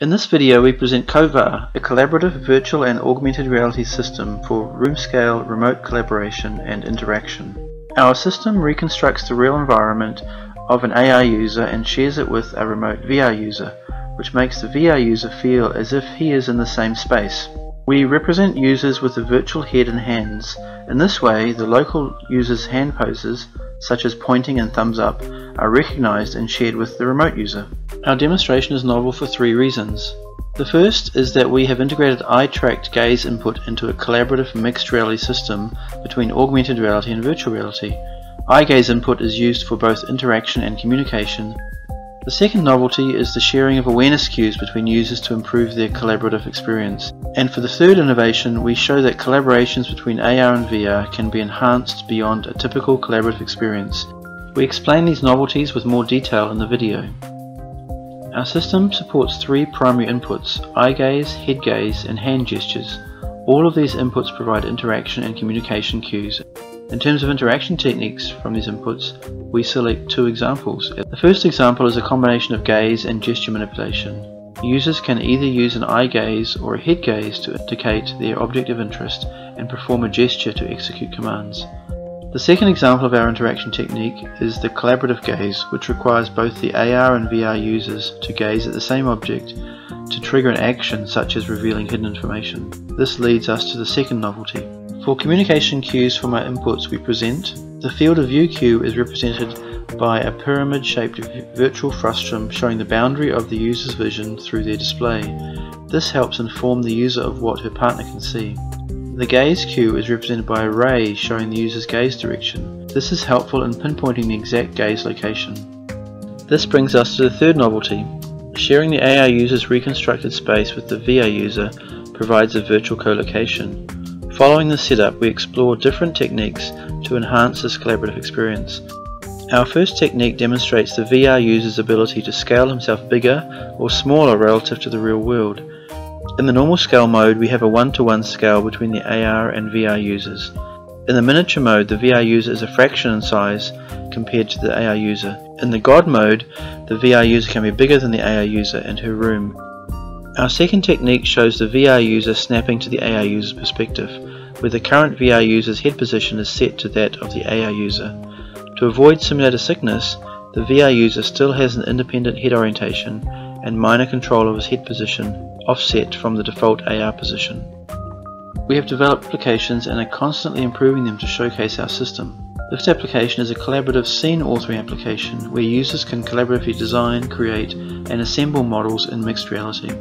In this video we present CoVAR, a collaborative virtual and augmented reality system for room-scale remote collaboration and interaction. Our system reconstructs the real environment of an AR user and shares it with a remote VR user, which makes the VR user feel as if he is in the same space. We represent users with a virtual head and hands. In this way, the local user's hand poses, such as pointing and thumbs up, are recognized and shared with the remote user. Our demonstration is novel for three reasons. The first is that we have integrated eye-tracked gaze input into a collaborative mixed reality system between augmented reality and virtual reality. Eye gaze input is used for both interaction and communication. The second novelty is the sharing of awareness cues between users to improve their collaborative experience. And for the third innovation, we show that collaborations between AR and VR can be enhanced beyond a typical collaborative experience. We explain these novelties with more detail in the video. Our system supports three primary inputs, eye gaze, head gaze, and hand gestures. All of these inputs provide interaction and communication cues. In terms of interaction techniques from these inputs, we select two examples. The first example is a combination of gaze and gesture manipulation. Users can either use an eye gaze or a head gaze to indicate their object of interest and perform a gesture to execute commands. The second example of our interaction technique is the collaborative gaze, which requires both the AR and VR users to gaze at the same object to trigger an action such as revealing hidden information. This leads us to the second novelty. For communication cues from our inputs we present, the field of view cue is represented by a pyramid-shaped virtual frustum showing the boundary of the user's vision through their display. This helps inform the user of what her partner can see. The gaze cue is represented by a ray showing the user's gaze direction. This is helpful in pinpointing the exact gaze location. This brings us to the third novelty. Sharing the AR user's reconstructed space with the VR user provides a virtual co-location. Following the setup, we explore different techniques to enhance this collaborative experience. Our first technique demonstrates the VR user's ability to scale himself bigger or smaller relative to the real world. In the normal scale mode we have a one-to-one -one scale between the AR and VR users. In the miniature mode the VR user is a fraction in size compared to the AR user. In the God mode the VR user can be bigger than the AR user and her room. Our second technique shows the VR user snapping to the AR user's perspective, where the current VR user's head position is set to that of the AR user. To avoid simulator sickness, the VR user still has an independent head orientation and minor control of his head position offset from the default AR position. We have developed applications and are constantly improving them to showcase our system. This application is a collaborative scene authoring application where users can collaboratively design, create and assemble models in mixed reality.